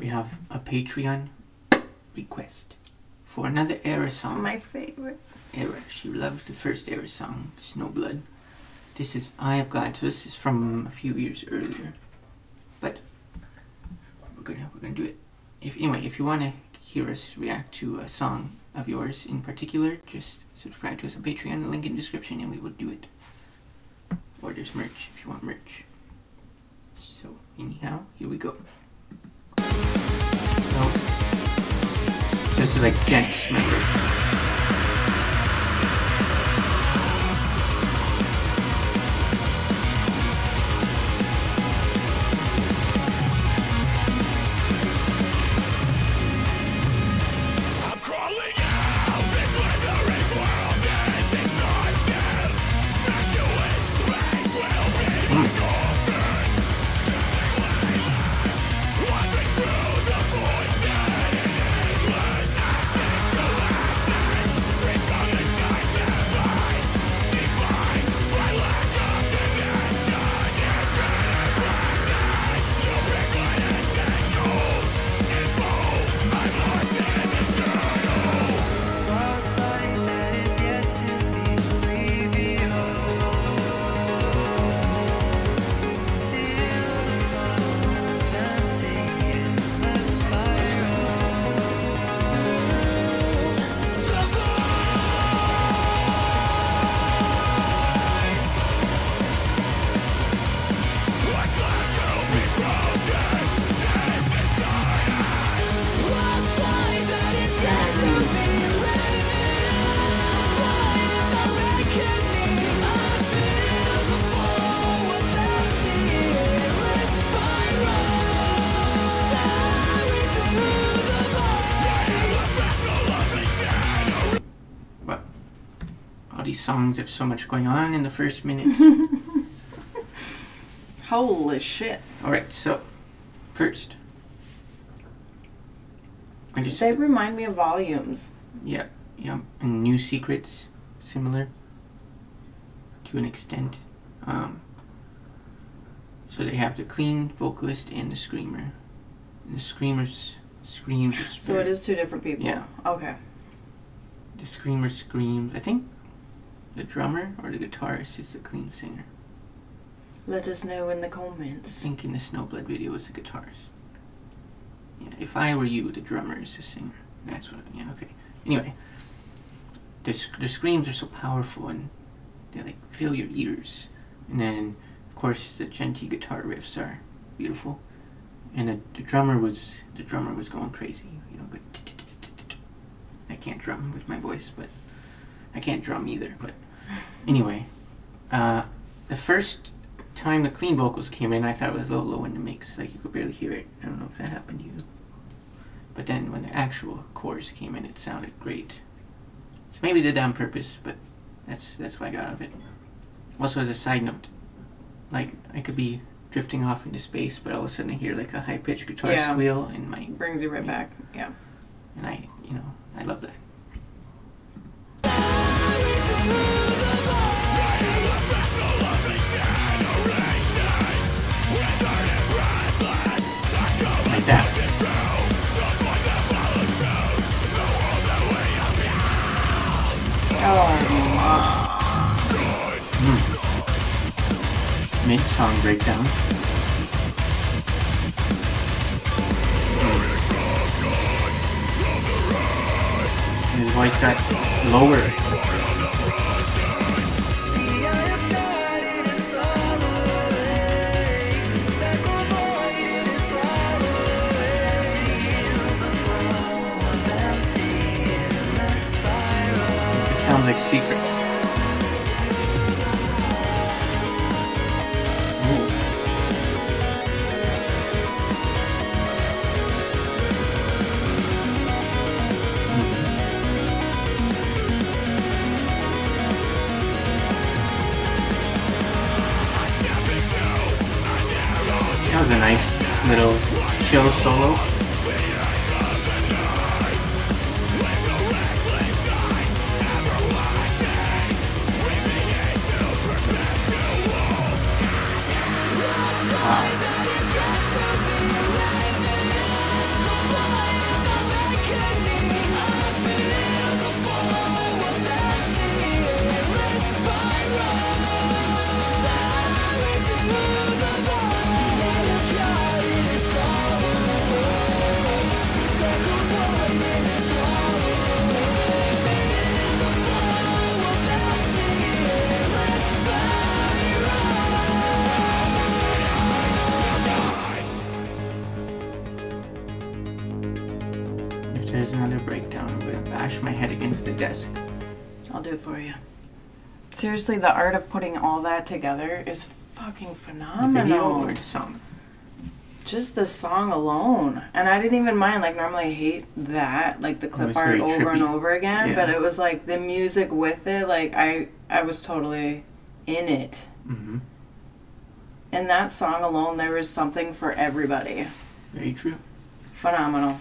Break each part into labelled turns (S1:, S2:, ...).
S1: we have a Patreon request for another ERRA song.
S2: My favorite.
S1: ERRA. She loved the first ERRA song, Snowblood. This is Eye of God. So this is from a few years earlier, but we're gonna we're gonna do it. If anyway, if you want to hear us react to a song of yours in particular, just subscribe to us on Patreon. Link in description, and we will do it. Or there's merch if you want merch. So anyhow, here we go. No. This is like Djent, remember? Songs have so much going on in the first minute.
S2: Holy shit.
S1: All right, so first, I just
S2: They remind me of volumes.
S1: yeah yeah and New Secrets similar to an extent. Um, so they have the clean vocalist and the screamer. And the screamers screams.
S2: So it is two different people.
S1: Yeah.
S2: Okay.
S1: The screamer screams. I think the drummer or the guitarist is the clean singer.
S2: Let us know in the
S1: I
S2: comments.
S1: think in the Snowblood video is the guitarist. Yeah, if I were you, the drummer is the singer. That's what. Yeah, okay. Anyway, the sc- the screams are so powerful and they like fill your ears, and then of course the djenty guitar riffs are beautiful, and the, the drummer was the drummer was going crazy. You know, but I can't drum with my voice, but I can't drum either. But anyway, uh, the first time the clean vocals came in, I thought it was a little low in the mix, like you could barely hear it. I don't know if that happened to you. But then when the actual chorus came in, it sounded great. So maybe they did on purpose, but that's that's what I got out of it. Also, as a side note, like I could be drifting off into space, but all of a sudden I hear like a high pitched guitar
S2: Yeah.
S1: squeal, and my
S2: Brings you right back. Yeah.
S1: and I you know I love that. Song breakdown. And his voice got lower.
S3: It is swallowed away.
S1: Little chill solo. There's another breakdown. I'm gonna bash my head against the desk.
S2: I'll do it for you. Seriously, the art of putting all that together is fucking phenomenal.
S1: The video or song?
S2: Just the song alone. And I didn't even mind, like, normally I hate that, like the clip art over and over again.
S1: Yeah.
S2: But it was like the music with it, like, I, I was totally in it.
S1: Mm-hmm.
S2: In that song alone, there was something for everybody.
S1: Very true.
S2: Phenomenal.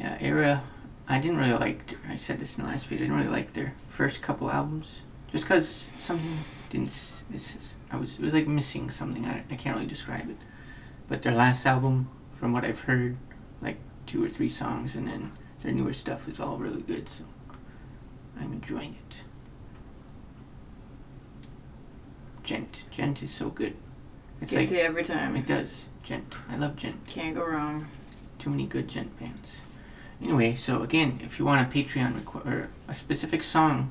S1: Yeah, ERRA. I didn't really like. I said this in the last video. I didn't really like their first couple albums, just because something didn't. This is. I was. It was like missing something. I, I can't really describe it. But their last album, from what I've heard, like two or three songs, and then their newer stuff is all really good. So I'm enjoying it. Djent. Djent is so good. It's
S2: Gets
S1: like
S2: you every time.
S1: it does. Djent. I love Djent.
S2: Can't go wrong.
S1: Too many good djent bands. Anyway, so again, if you want a Patreon requ- or a specific song,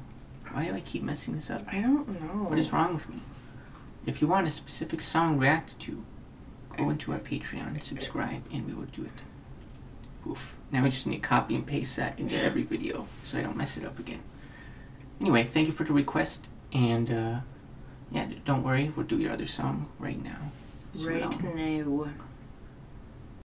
S1: why do I keep messing this up?
S2: I don't know.
S1: What is wrong with me? If you want a specific song reacted to, go into our Patreon, subscribe, and we will do it. Oof. Now we just need to copy and paste that into every video so I don't mess it up again. Anyway, thank you for the request, and uh, yeah, don't worry, we'll do your other song right now. as
S2: Right now.